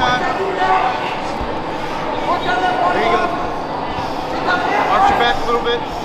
There you go. Arch your back a little bit.